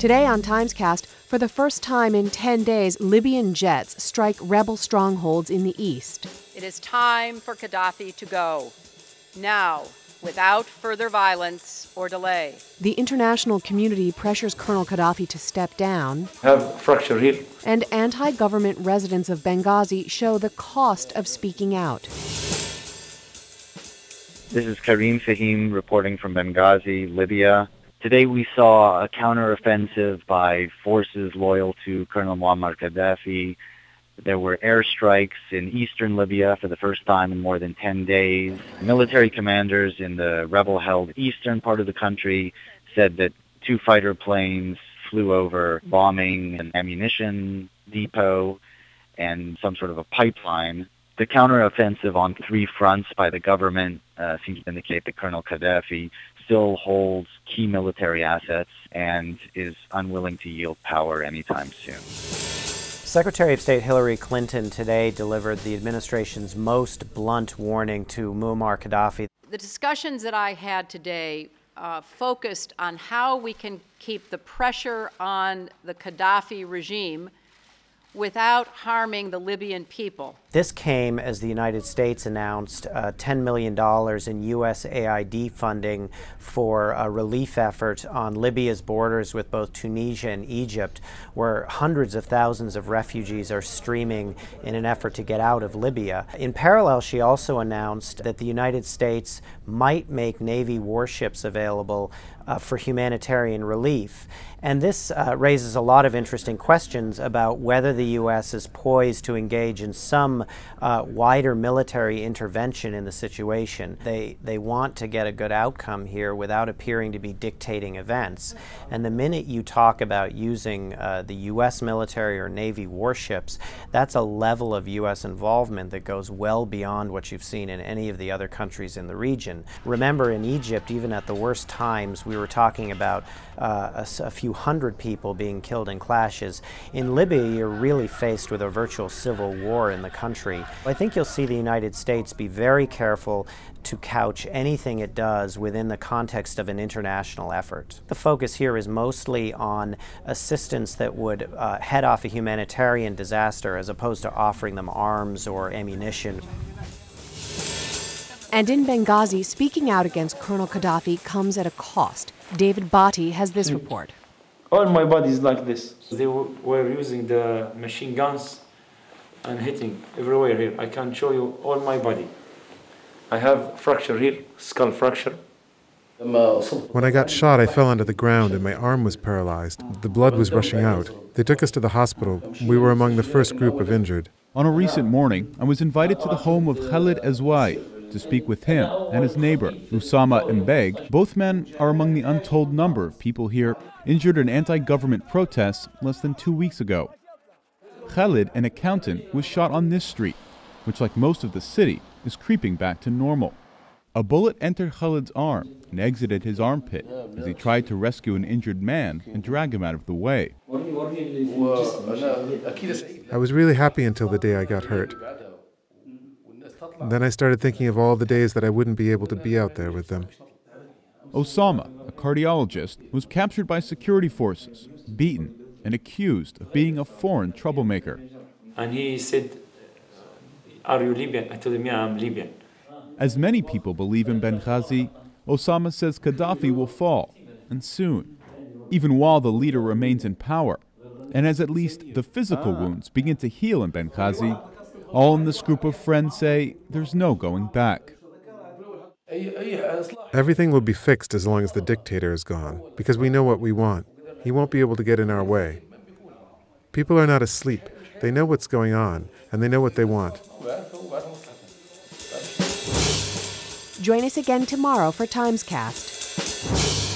Today on Timescast, for the first time in 10 days, Libyan jets strike rebel strongholds in the east. It is time for Qaddafi to go. Now, without further violence or delay. The international community pressures Colonel Qaddafi to step down. Have fracture here. And anti government residents of Benghazi show the cost of speaking out. This is Karim Fahim reporting from Benghazi, Libya. Today we saw a counteroffensive by forces loyal to Colonel Muammar Qaddafi. There were airstrikes in eastern Libya for the first time in more than 10 days. Military commanders in the rebel-held eastern part of the country said that two fighter planes flew over bombing an ammunition depot and some sort of a pipeline. The counteroffensive on three fronts by the government uh, seems to indicate that Colonel Qaddafi still holds key military assets and is unwilling to yield power anytime soon. Secretary of State Hillary Clinton today delivered the administration's most blunt warning to Muammar Qaddafi. The discussions that I had today uh, focused on how we can keep the pressure on the Qaddafi regime without harming the Libyan people. This came as the United States announced uh, $10 million in USAID funding for a relief effort on Libya's borders with both Tunisia and Egypt, where hundreds of thousands of refugees are streaming in an effort to get out of Libya. In parallel, she also announced that the United States might make Navy warships available uh, for humanitarian relief. And this uh, raises a lot of interesting questions about whether the U.S. is poised to engage in some uh, wider military intervention in the situation. They, they want to get a good outcome here without appearing to be dictating events. And the minute you talk about using uh, the U.S. military or Navy warships, that's a level of U.S. involvement that goes well beyond what you've seen in any of the other countries in the region. Remember, in Egypt, even at the worst times, we were talking about uh, a, a, few hundred people being killed in clashes. In Libya, you're really faced with a virtual civil war in the country. I think you'll see the United States be very careful to couch anything it does within the context of an international effort. The focus here is mostly on assistance that would uh, head off a humanitarian disaster as opposed to offering them arms or ammunition. And in Benghazi, speaking out against Colonel Qaddafi comes at a cost. David Bati has this report. All my body is like this. They were using the machine guns and hitting everywhere here. I can show you all my body. I have fracture here, skull fracture. When I got shot, I fell onto the ground and my arm was paralyzed. The blood was rushing out. They took us to the hospital. We were among the first group of injured. On a recent morning, I was invited to the home of Khalid Azwai, to speak with him and his neighbor, Usama Mbeg. Both men are among the untold number of people here injured in anti government protests less than two weeks ago. Khalid, an accountant, was shot on this street, which, like most of the city, is creeping back to normal. A bullet entered Khalid's arm and exited his armpit as he tried to rescue an injured man and drag him out of the way. I was really happy until the day I got hurt. Then I started thinking of all the days that I wouldn't be able to be out there with them. Osama, a cardiologist, was captured by security forces, beaten, and accused of being a foreign troublemaker. And he said, Are you Libyan? I told him, Yeah, I'm Libyan. As many people believe in Benghazi, Osama says Qaddafi will fall, and soon, even while the leader remains in power. And as at least the physical wounds begin to heal in Benghazi, all in this group of friends say there's no going back. Everything will be fixed as long as the dictator is gone, because we know what we want. He won't be able to get in our way. People are not asleep. They know what's going on, and they know what they want. Join us again tomorrow for Timescast.